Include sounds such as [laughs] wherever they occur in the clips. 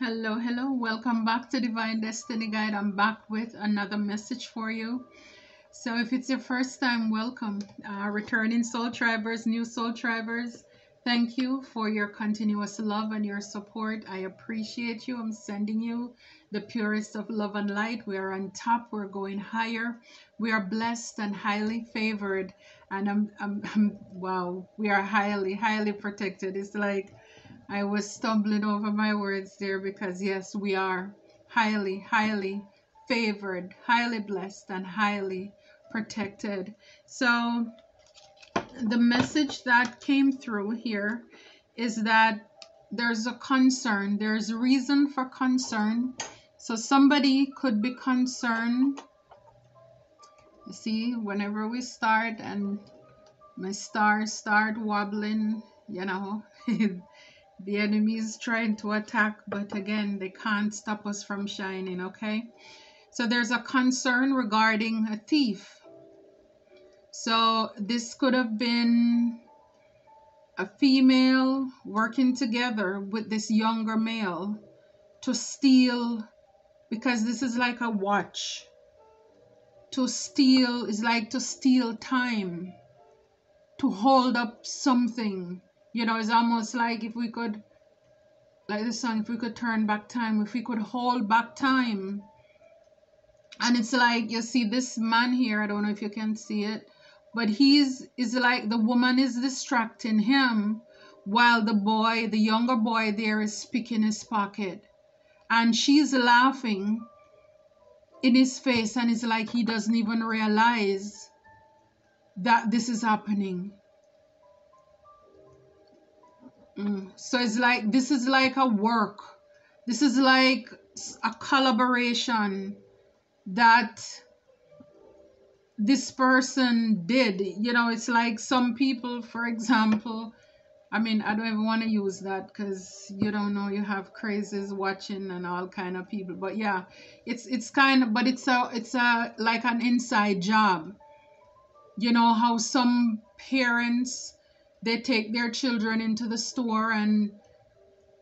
Hello, hello. Welcome back to Divine Destiny Guide. I'm back with another message for you. So, if it's your first time, welcome. Uh, returning soul tribers, new soul tribers, thank you for your continuous love and your support. I appreciate you. I'm sending you the purest of love and light. We are on top, we're going higher. We are blessed and highly favored. And I'm, I'm, I'm [laughs] wow, we are highly, highly protected. It's like, I was stumbling over my words there because, yes, we are highly, highly favored, highly blessed, and highly protected. So, the message that came through here is that there's a concern, there's a reason for concern. So, somebody could be concerned. You see, whenever we start and my stars start wobbling, you know. [laughs] The enemy is trying to attack, but again, they can't stop us from shining, okay? So there's a concern regarding a thief. So this could have been a female working together with this younger male to steal, because this is like a watch. To steal is like to steal time, to hold up something you know, it's almost like if we could, like the song, if we could turn back time, if we could hold back time. And it's like, you see this man here, I don't know if you can see it, but he's, is like the woman is distracting him while the boy, the younger boy there is picking his pocket. And she's laughing in his face and it's like he doesn't even realize that this is happening Mm. So it's like this is like a work. This is like a collaboration that this person did. You know, it's like some people, for example, I mean, I don't even want to use that because you don't know you have crazies watching and all kind of people. But yeah, it's it's kind of, but it's a it's a like an inside job. You know how some parents they take their children into the store and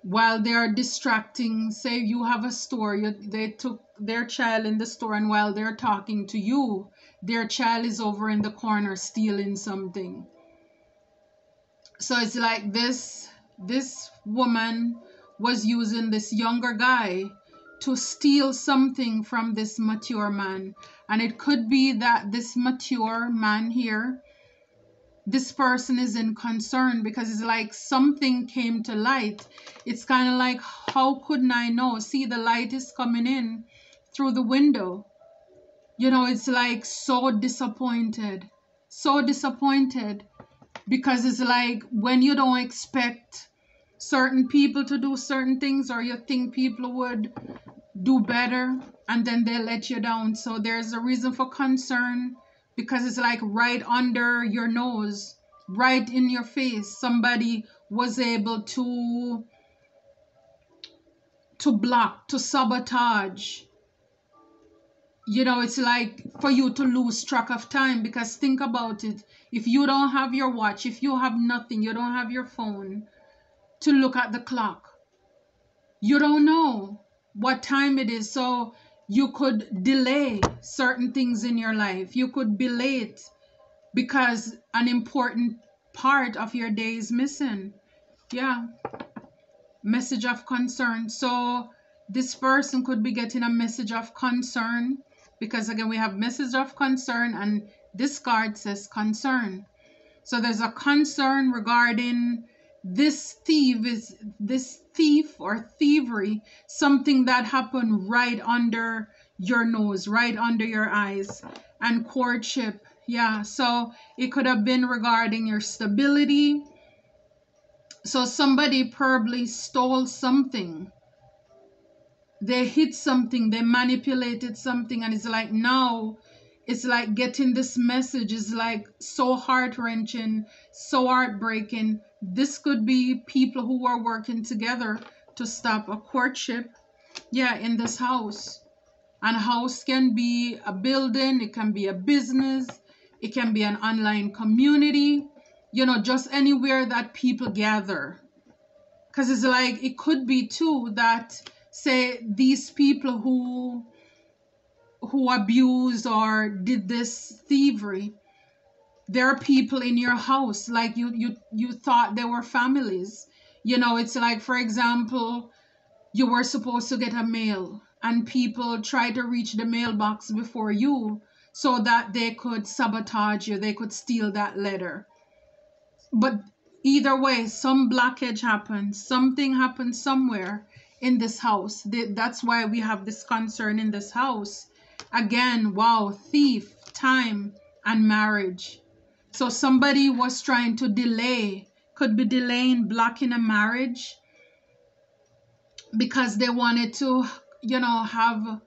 while they're distracting say you have a store you, they took their child in the store and while they're talking to you their child is over in the corner stealing something. So it's like this this woman was using this younger guy to steal something from this mature man. And it could be that this mature man here this person is in concern because it's like something came to light. It's kind of like, how couldn't I know? See, the light is coming in through the window. You know, it's like so disappointed, so disappointed because it's like when you don't expect certain people to do certain things or you think people would do better and then they let you down. So there's a reason for concern because it's like right under your nose, right in your face. Somebody was able to to block, to sabotage. You know, it's like for you to lose track of time because think about it. If you don't have your watch, if you have nothing, you don't have your phone to look at the clock, you don't know what time it is. So you could delay certain things in your life. You could be late because an important part of your day is missing. Yeah. Message of concern. So this person could be getting a message of concern because again we have message of concern and this card says concern. So there's a concern regarding this thief is this thief or thievery something that happened right under your nose right under your eyes and courtship. Yeah so it could have been regarding your stability. So somebody probably stole something. They hid something they manipulated something and it's like now it's like getting this message is like so heart wrenching so heartbreaking this could be people who are working together to stop a courtship. Yeah, in this house. And house can be a building, it can be a business, it can be an online community, you know, just anywhere that people gather. Because it's like, it could be too that say these people who who abused or did this thievery there are people in your house like you you you thought they were families. You know it's like for example you were supposed to get a mail and people try to reach the mailbox before you so that they could sabotage you they could steal that letter. But either way some blockage happened something happened somewhere in this house. That's why we have this concern in this house. Again wow thief time and marriage so somebody was trying to delay could be delaying blocking a marriage because they wanted to you know have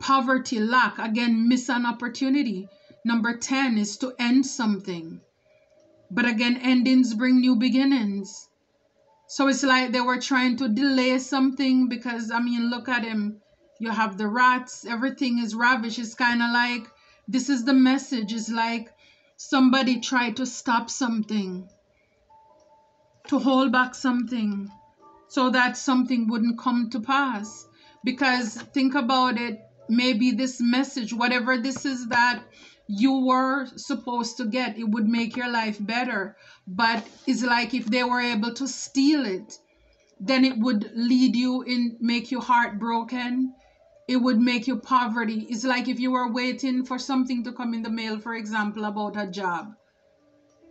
poverty lack again miss an opportunity. Number 10 is to end something. But again endings bring new beginnings. So it's like they were trying to delay something because i mean look at him. You have the rats. Everything is ravish it's kind of like this is the message. It's like somebody tried to stop something to hold back something so that something wouldn't come to pass. Because think about it maybe this message whatever this is that you were supposed to get it would make your life better. But it's like if they were able to steal it then it would lead you in make you heartbroken it would make you poverty. It's like if you were waiting for something to come in the mail for example about a job.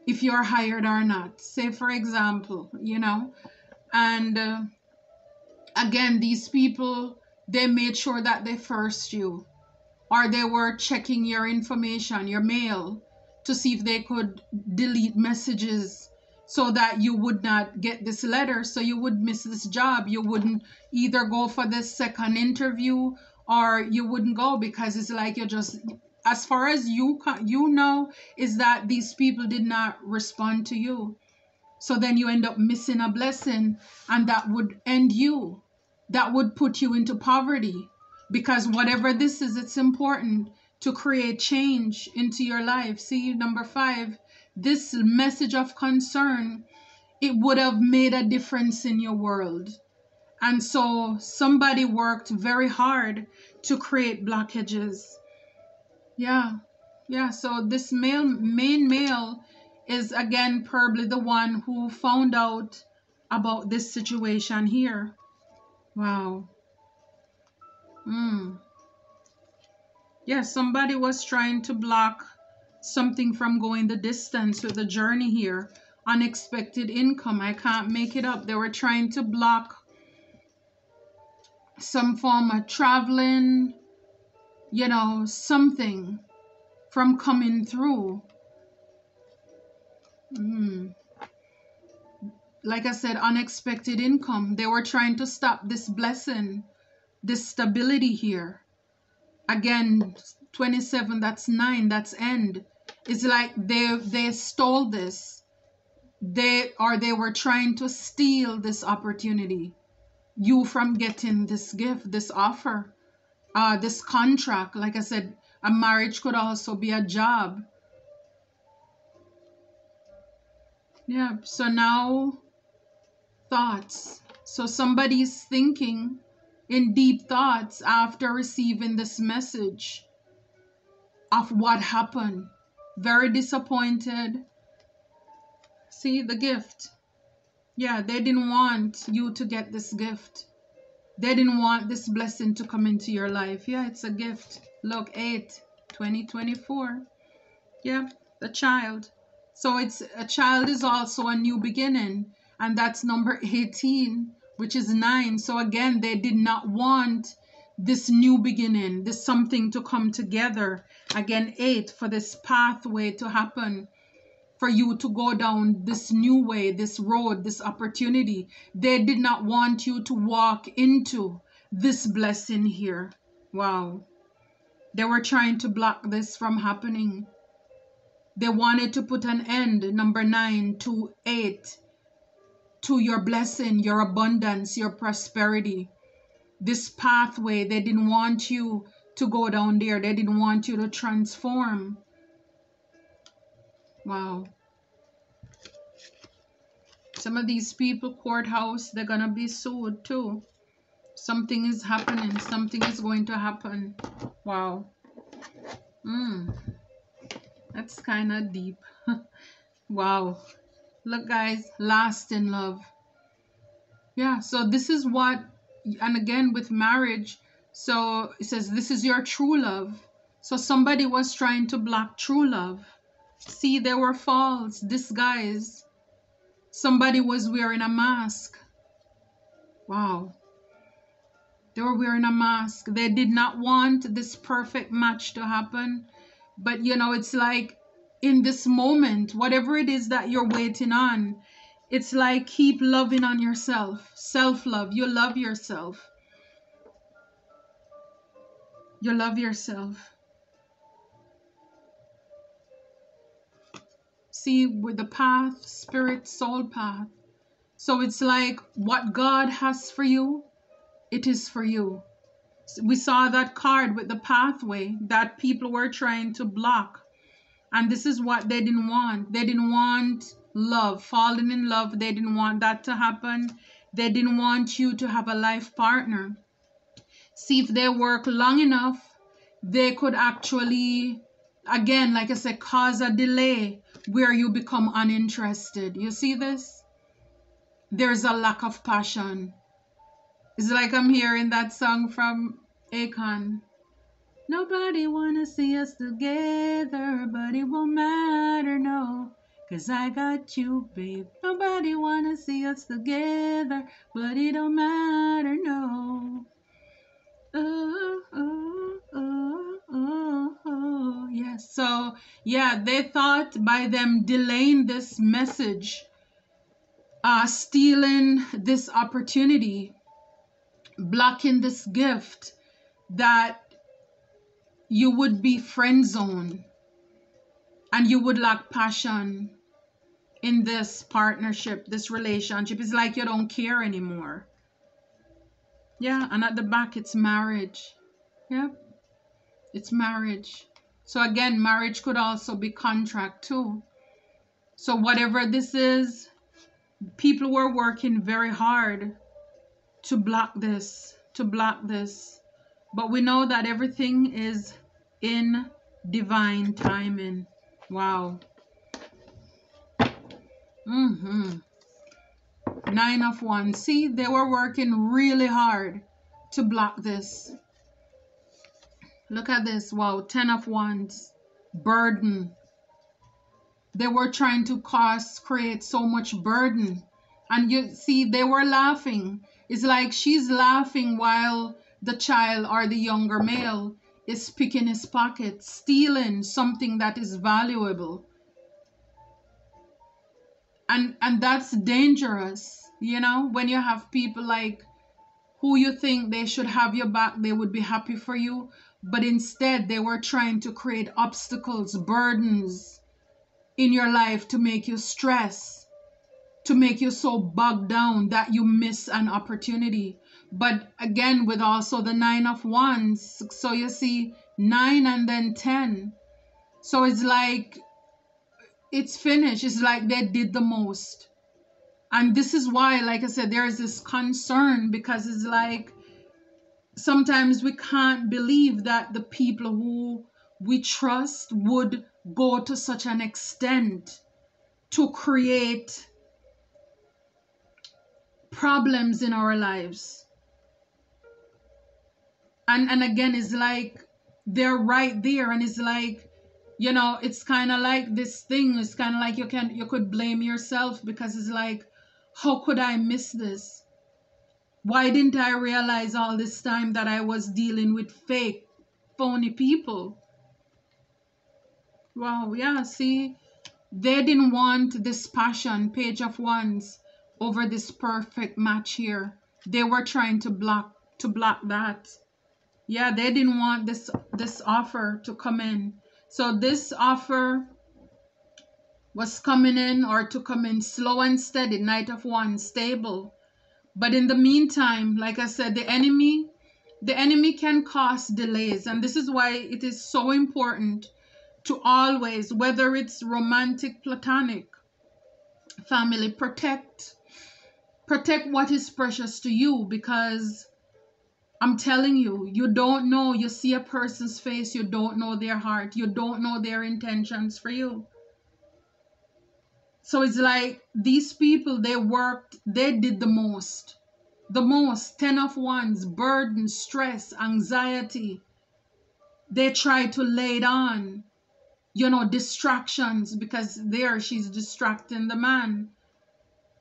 If you're hired or not. Say for example you know? And uh, again these people they made sure that they first you. Or they were checking your information, your mail, to see if they could delete messages so that you would not get this letter, so you would miss this job. You wouldn't either go for this second interview or you wouldn't go because it's like you're just as far as you you know is that these people did not respond to you so then you end up missing a blessing and that would end you that would put you into poverty because whatever this is, it's important to create change into your life. See, number five, this message of concern, it would have made a difference in your world. And so somebody worked very hard to create blockages. Yeah, yeah. So this male, main male is again probably the one who found out about this situation here. Wow. Mm. Yeah, somebody was trying to block something from going the distance with the journey here. Unexpected income. I can't make it up. They were trying to block some form of traveling, you know, something from coming through. Mm. Like I said, unexpected income. They were trying to stop this blessing this stability here. Again, 27, that's 9, that's end. It's like they they stole this. They or they were trying to steal this opportunity. You from getting this gift, this offer, uh, this contract. Like I said, a marriage could also be a job. Yeah, so now thoughts. So somebody's thinking in deep thoughts after receiving this message of what happened. Very disappointed. See the gift. Yeah, they didn't want you to get this gift. They didn't want this blessing to come into your life. Yeah, it's a gift. Look, 8, 2024. Yeah, the child. So it's a child is also a new beginning. And that's number 18 which is nine. So again, they did not want this new beginning, this something to come together. Again, eight, for this pathway to happen, for you to go down this new way, this road, this opportunity. They did not want you to walk into this blessing here. Wow. They were trying to block this from happening. They wanted to put an end, number nine, to eight to your blessing, your abundance, your prosperity. This pathway, they didn't want you to go down there. They didn't want you to transform. Wow. Some of these people, courthouse, they're going to be sued too. Something is happening. Something is going to happen. Wow. Mm. That's kind of deep. [laughs] wow. Look, guys, last in love. Yeah, so this is what, and again with marriage, so it says, This is your true love. So somebody was trying to block true love. See, there were false, disguise. Somebody was wearing a mask. Wow. They were wearing a mask. They did not want this perfect match to happen. But you know, it's like in this moment, whatever it is that you're waiting on, it's like keep loving on yourself. Self love. You love yourself. You love yourself. See, with the path, spirit, soul path. So it's like what God has for you, it is for you. We saw that card with the pathway that people were trying to block. And this is what they didn't want. They didn't want love, falling in love. They didn't want that to happen. They didn't want you to have a life partner. See if they work long enough, they could actually, again, like I said, cause a delay where you become uninterested. You see this? There's a lack of passion. It's like I'm hearing that song from Akon. Nobody wanna see us together, but it won't matter, no. Cause I got you, babe. Nobody wanna see us together, but it don't matter, no. Oh, oh, oh, oh, oh. Yes. So, yeah, they thought by them delaying this message, uh, stealing this opportunity, blocking this gift, that you would be friend zone and you would lack passion in this partnership, this relationship. It's like you don't care anymore. Yeah, and at the back it's marriage. Yep. It's marriage. So again, marriage could also be contract too. So whatever this is, people were working very hard to block this, to block this. But we know that everything is in divine timing. Wow. Mm-hmm. Nine of Wands. See, they were working really hard to block this. Look at this. Wow. Ten of Wands. Burden. They were trying to cause, create so much burden. And you see, they were laughing. It's like she's laughing while the child or the younger male is picking his pocket, stealing something that is valuable and and that's dangerous you know when you have people like who you think they should have your back they would be happy for you but instead they were trying to create obstacles burdens in your life to make you stress to make you so bogged down that you miss an opportunity but again with also the nine of wands so you see nine and then ten so it's like it's finished. It's like they did the most. And this is why, like I said, there is this concern because it's like sometimes we can't believe that the people who we trust would go to such an extent to create problems in our lives. And and again, it's like they're right there, and it's like you know it's kind of like this thing it's kind of like you can you could blame yourself because it's like how could i miss this why didn't i realize all this time that i was dealing with fake phony people? Wow yeah see they didn't want this passion page of wands over this perfect match here. They were trying to block to block that. Yeah they didn't want this this offer to come in. So this offer was coming in or to come in slow and steady, Knight of Wands, stable. But in the meantime, like I said, the enemy, the enemy can cause delays. And this is why it is so important to always, whether it's romantic, platonic, family, protect, protect what is precious to you because I'm telling you, you don't know. You see a person's face, you don't know their heart, you don't know their intentions for you. So it's like these people, they worked, they did the most. The most, 10 of Wands, burden, stress, anxiety. They try to lay it on, you know, distractions because there she's distracting the man.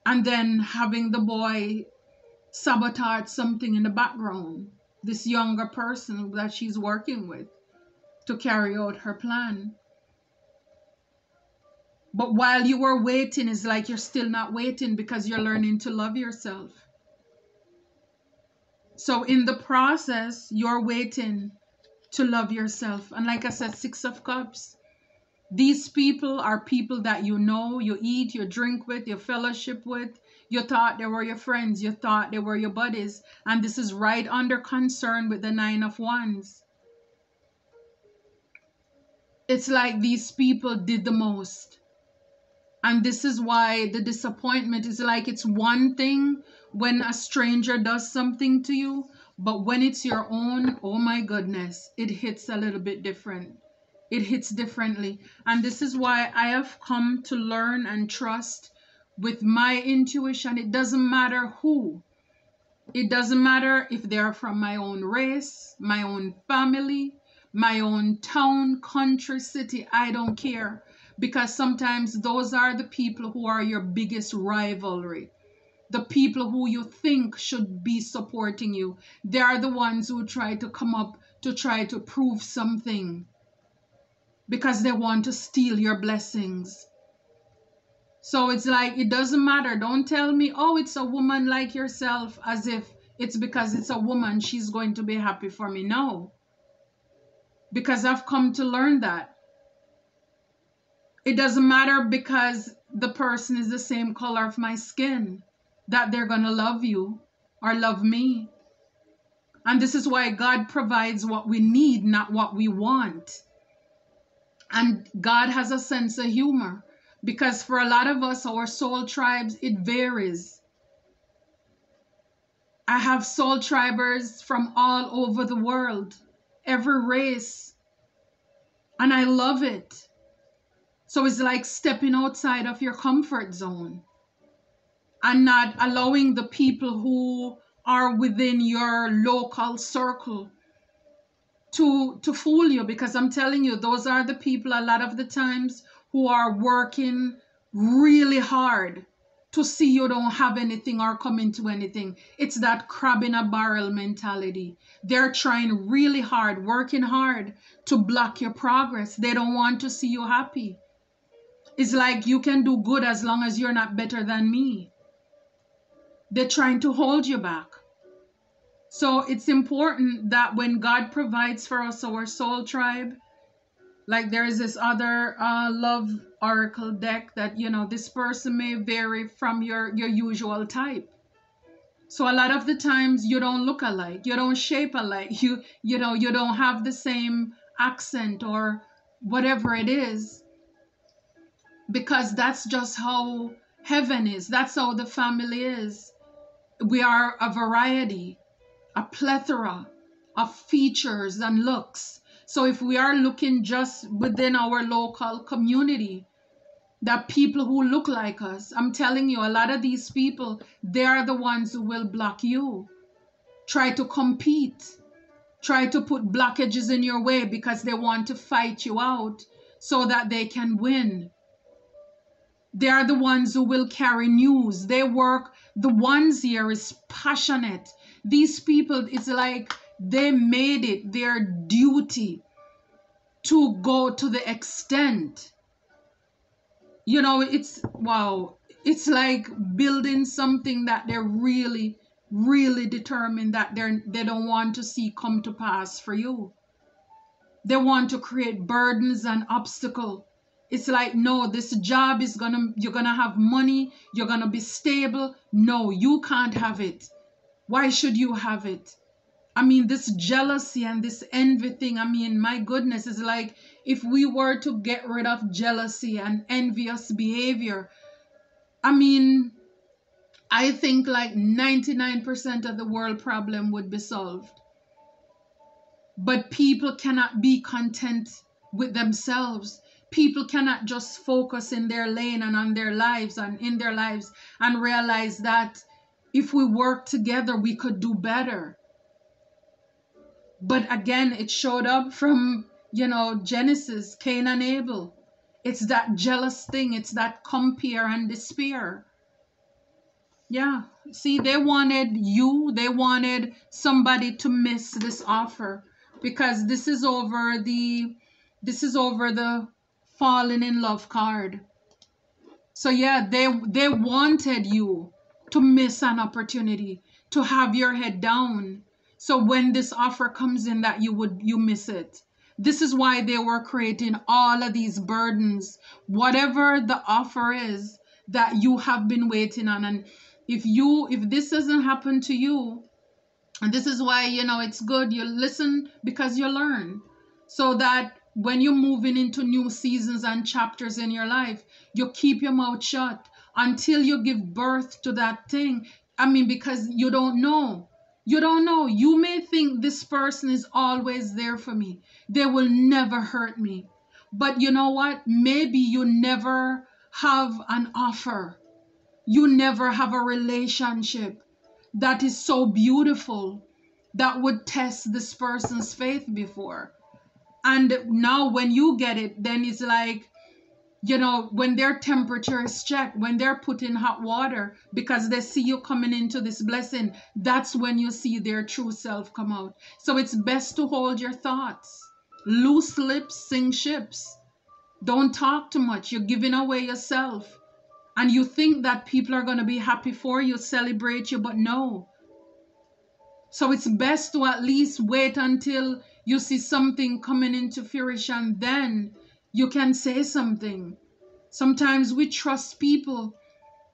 And then having the boy sabotage something in the background, this younger person that she's working with to carry out her plan. But while you were waiting, it's like you're still not waiting because you're learning to love yourself. So, in the process, you're waiting to love yourself. And like I said, Six of Cups, these people are people that you know, you eat, you drink with, you fellowship with. You thought they were your friends, you thought they were your buddies. And this is right under concern with the Nine of Wands. It's like these people did the most and this is why the disappointment is like it's one thing when a stranger does something to you, but when it's your own, oh my goodness, it hits a little bit different. It hits differently. And this is why I have come to learn and trust with my intuition. It doesn't matter who. It doesn't matter if they're from my own race, my own family, my own town, country, city. I don't care because sometimes those are the people who are your biggest rivalry. The people who you think should be supporting you. They are the ones who try to come up to try to prove something because they want to steal your blessings. So it's like, it doesn't matter. Don't tell me, oh, it's a woman like yourself, as if it's because it's a woman, she's going to be happy for me. No. Because I've come to learn that it doesn't matter because the person is the same color of my skin that they're going to love you or love me. And this is why God provides what we need, not what we want. And God has a sense of humor because for a lot of us, our soul tribes, it varies. I have soul tribers from all over the world, every race, and I love it so it's like stepping outside of your comfort zone and not allowing the people who are within your local circle to to fool you because I'm telling you those are the people a lot of the times who are working really hard to see you don't have anything or come into anything. It's that crab in a barrel mentality. They're trying really hard, working hard to block your progress. They don't want to see you happy. It's like you can do good as long as you're not better than me. They're trying to hold you back. So it's important that when God provides for us our soul tribe, like there is this other uh, love oracle deck that you know this person may vary from your your usual type. So a lot of the times you don't look alike, you don't shape alike, [laughs] you you know you don't have the same accent or whatever it is because that's just how heaven is. That's how the family is. We are a variety, a plethora of features and looks. So if we are looking just within our local community, that people who look like us, I'm telling you, a lot of these people, they are the ones who will block you. Try to compete. Try to put blockages in your way because they want to fight you out so that they can win. They are the ones who will carry news. They work, the ones here is passionate. These people, it's like they made it their duty to go to the extent. You know, it's wow. It's like building something that they're really, really determined that they're they don't want to see come to pass for you. They want to create burdens and obstacles it's like no this job is gonna you're gonna have money you're gonna be stable. No you can't have it. Why should you have it? I mean this jealousy and this envy thing i mean my goodness is like if we were to get rid of jealousy and envious behavior i mean i think like 99% of the world problem would be solved. But people cannot be content with themselves. People cannot just focus in their lane and on their lives and in their lives and realize that if we work together, we could do better. But again, it showed up from, you know, Genesis, Cain and Abel. It's that jealous thing, it's that compare and despair. Yeah. See, they wanted you, they wanted somebody to miss this offer because this is over the this is over the falling in love card. So yeah, they they wanted you to miss an opportunity, to have your head down. So when this offer comes in that you would you miss it. This is why they were creating all of these burdens. Whatever the offer is that you have been waiting on and if you if this doesn't happen to you and this is why you know it's good you listen because you learn so that when you're moving into new seasons and chapters in your life you keep your mouth shut until you give birth to that thing. I mean because you don't know. You don't know. You may think this person is always there for me. They will never hurt me. But you know what? Maybe you never have an offer. You never have a relationship that is so beautiful that would test this person's faith before. And now when you get it, then it's like, you know, when their temperature is checked, when they're put in hot water because they see you coming into this blessing, that's when you see their true self come out. So it's best to hold your thoughts. Loose lips sink ships. Don't talk too much. You're giving away yourself and you think that people are going to be happy for you, celebrate you, but no. So it's best to at least wait until you see something coming into fruition, and then you can say something. Sometimes we trust people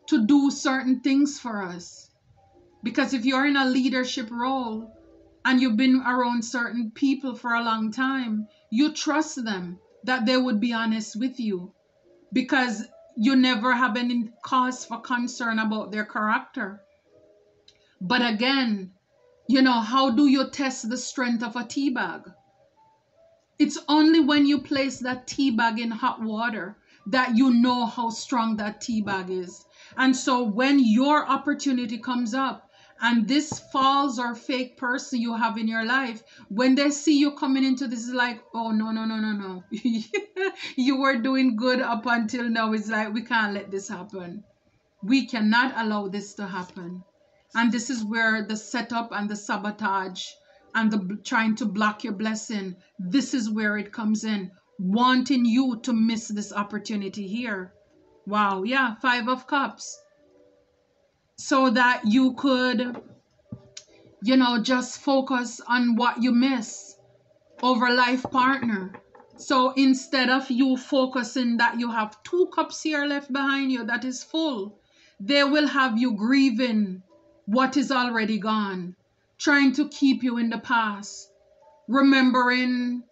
to do certain things for us. Because if you're in a leadership role and you've been around certain people for a long time, you trust them that they would be honest with you. Because you never have any cause for concern about their character. But again, you know, how do you test the strength of a tea bag? It's only when you place that tea bag in hot water that you know how strong that tea bag is. And so when your opportunity comes up, and this false or fake person you have in your life, when they see you coming into this, is like, oh, no, no, no, no, no. [laughs] you were doing good up until now. It's like, we can't let this happen. We cannot allow this to happen. And this is where the setup and the sabotage and the trying to block your blessing, this is where it comes in. Wanting you to miss this opportunity here. Wow. Yeah. Five of Cups so that you could, you know, just focus on what you miss over life partner. So instead of you focusing that you have two cups here left behind you that is full, they will have you grieving what is already gone, trying to keep you in the past, remembering,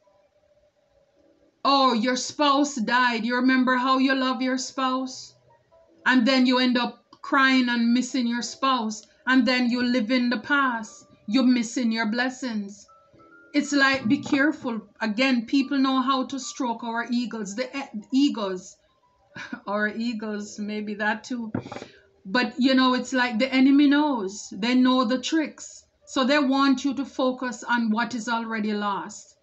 oh, your spouse died. You remember how you love your spouse? And then you end up crying and missing your spouse, and then you live in the past. You're missing your blessings. It's like, be careful. Again, people know how to stroke our egos, the eh, egos, [laughs] our egos, maybe that too. But you know, it's like the enemy knows, they know the tricks. So they want you to focus on what is already lost.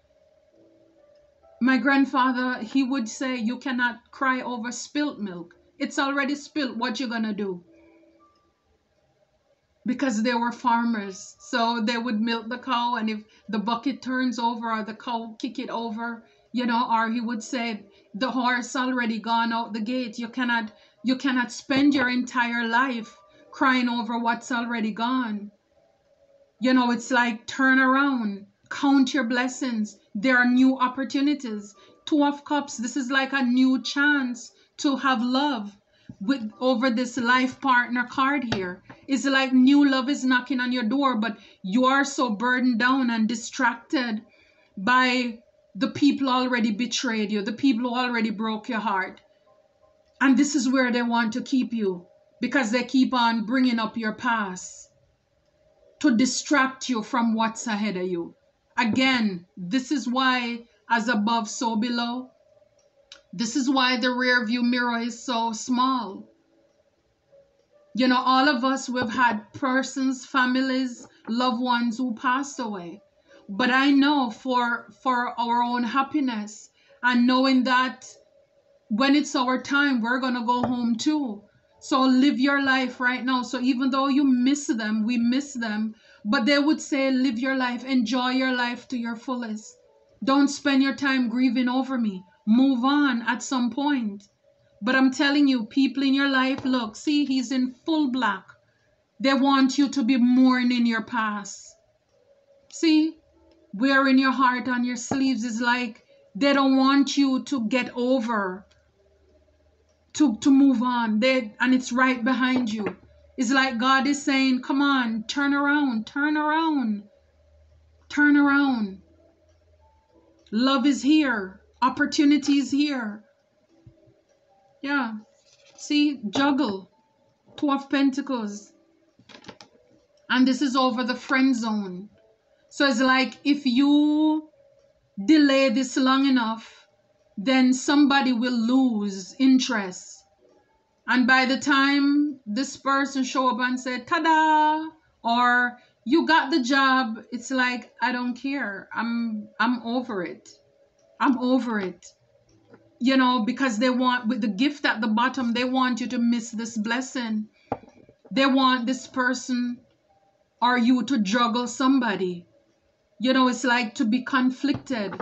My grandfather, he would say, You cannot cry over spilt milk. It's already spilt. What you gonna do? because they were farmers. So they would milk the cow, and if the bucket turns over or the cow kick it over, you know, or he would say, the horse already gone out the gate. You cannot you cannot spend your entire life crying over what's already gone. You know, it's like turn around, count your blessings. There are new opportunities. Two of Cups, this is like a new chance to have love with over this life partner card here. It's like new love is knocking on your door, but you are so burdened down and distracted by the people already betrayed you, the people who already broke your heart. And this is where they want to keep you because they keep on bringing up your past to distract you from what's ahead of you. Again, this is why, as above, so below. This is why the rear view mirror is so small. You know, all of us, we've had persons, families, loved ones who passed away. But I know for for our own happiness and knowing that when it's our time, we're gonna go home too. So live your life right now. So even though you miss them, we miss them, but they would say, live your life, enjoy your life to your fullest. Don't spend your time grieving over me. Move on at some point. But I'm telling you, people in your life, look, see, he's in full black. They want you to be mourning your past. See, wearing your heart on your sleeves is like they don't want you to get over to, to move on. They, and it's right behind you. It's like God is saying, come on, turn around, turn around, turn around. Love is here. Opportunity is here. Yeah. See, juggle. Two of Pentacles. And this is over the friend zone. So it's like if you delay this long enough, then somebody will lose interest. And by the time this person show up and say, ta-da, or you got the job, it's like, I don't care. I'm I'm over it. I'm over it. You know, because they want with the gift at the bottom, they want you to miss this blessing. They want this person or you to juggle somebody. You know, it's like to be conflicted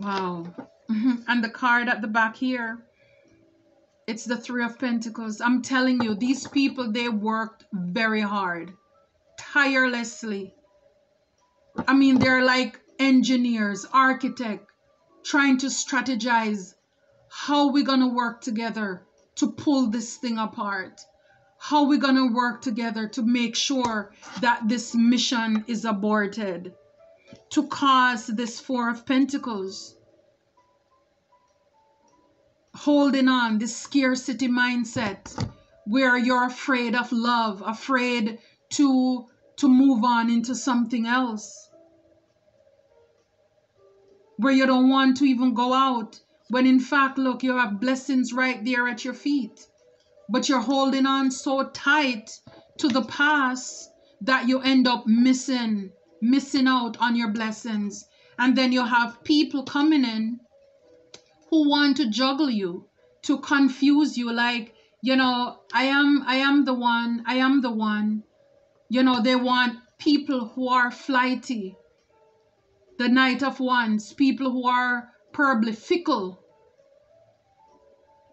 Wow. Mm-hmm. And the card at the back here, it's the Three of Pentacles. I'm telling you, these people, they worked very hard, tirelessly. I mean, they're like engineers, architect, trying to strategize how we're going to work together to pull this thing apart. How we're going to work together to make sure that this mission is aborted to cause this Four of Pentacles. Holding on, this scarcity mindset where you're afraid of love, afraid to to move on into something else. Where you don't want to even go out when in fact look you have blessings right there at your feet. But you're holding on so tight to the past that you end up missing missing out on your blessings. And then you have people coming in who want to juggle you, to confuse you like, you know, I am I am the one, I am the one. You know, they want people who are flighty. The Knight of Wands, people who are probably fickle.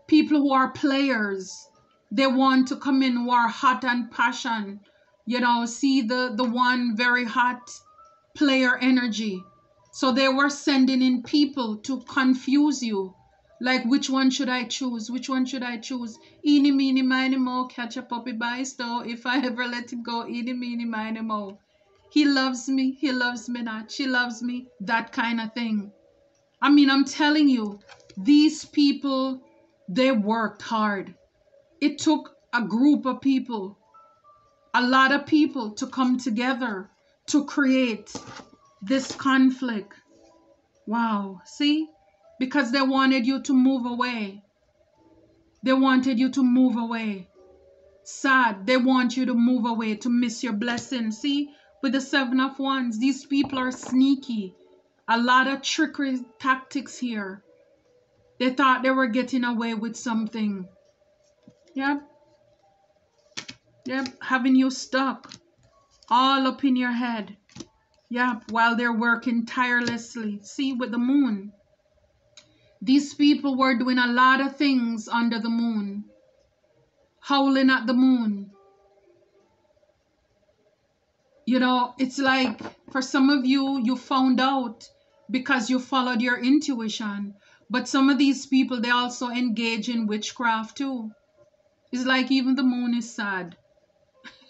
People who are players. They want to come in who are hot and passion you know see the the one very hot player energy. So they were sending in people to confuse you. Like which one should i choose? Which one should i choose? Eeny meeny miny mo catch a puppy by his toe if i ever let him go. Eeny meeny miny mo he loves me he loves me not. She loves me that kind of thing. I mean i'm telling you these people they worked hard. It took a group of people a lot of people to come together to create this conflict. Wow, see? Because they wanted you to move away. They wanted you to move away. Sad, they want you to move away, to miss your blessing. See, with the Seven of Wands, these people are sneaky. A lot of trickery tactics here. They thought they were getting away with something. Yep, Yep, having you stuck all up in your head. Yep, while they're working tirelessly. See, with the moon. These people were doing a lot of things under the moon, howling at the moon. You know, it's like for some of you, you found out because you followed your intuition. But some of these people, they also engage in witchcraft too. It's like even the moon is sad.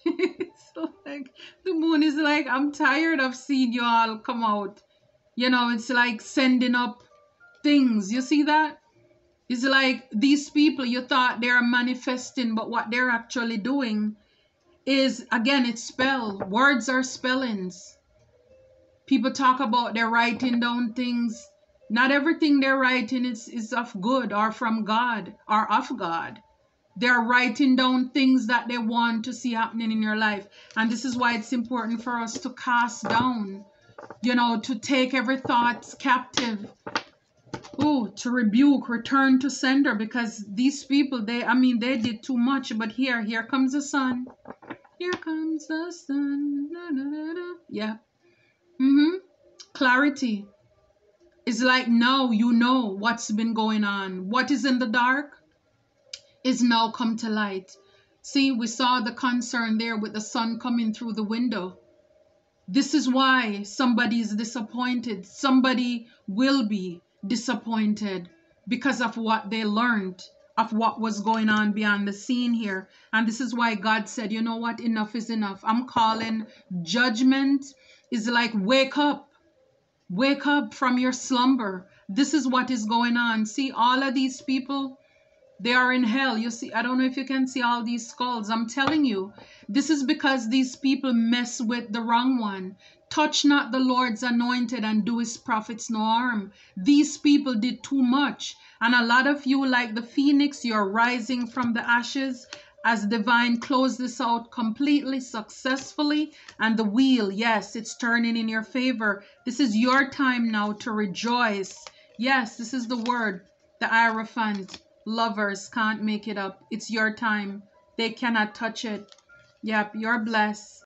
[laughs] it's like the moon is like, I'm tired of seeing you all come out. You know, it's like sending up things. You see that? It's like these people you thought they're manifesting, but what they're actually doing is again it's spell. Words are spellings. People talk about they're writing down things. Not everything they're writing is, is of good or from God or of God. They're writing down things that they want to see happening in your life. And this is why it's important for us to cast down, you know, to take every thought captive. Oh, to rebuke, return to sender, because these people, they, I mean, they did too much. But here, here comes the sun. Here comes the sun. Da, da, da, yeah. Mm-hmm. Clarity. It's like now you know what's been going on. What is in the dark is now come to light. See, we saw the concern there with the sun coming through the window. This is why somebody is disappointed. Somebody will be disappointed because of what they learned of what was going on beyond the scene here. And this is why God said, you know what? Enough is enough. I'm calling judgment is like wake up. Wake up from your slumber. This is what is going on. See, all of these people, they are in hell. You see, I don't know if you can see all these skulls. I'm telling you, this is because these people mess with the wrong one. Touch not the Lord's anointed and do his prophets no harm. These people did too much. And a lot of you, like the phoenix, you're rising from the ashes as divine close this out completely successfully and the wheel yes it's turning in your favor this is your time now to rejoice yes this is the word the Hierophant lovers can't make it up. It's your time. They cannot touch it. Yep you're blessed